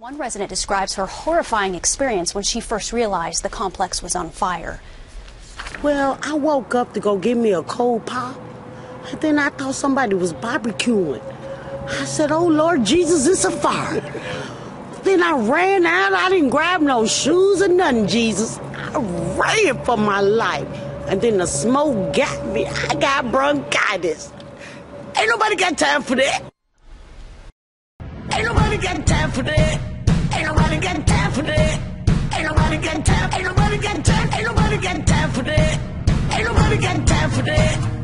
One resident describes her horrifying experience when she first realized the complex was on fire. Well, I woke up to go get me a cold pop, and then I thought somebody was barbecuing. I said, Oh Lord Jesus, it's a fire. then I ran out. I didn't grab no shoes or nothing, Jesus. I ran for my life. And then the smoke got me. I got bronchitis. Ain't nobody got time for that. Got time for that. Ain't nobody got time for that. Ain't nobody got time. Ain't nobody got time. Ain't nobody got time for that. Ain't nobody got time for that.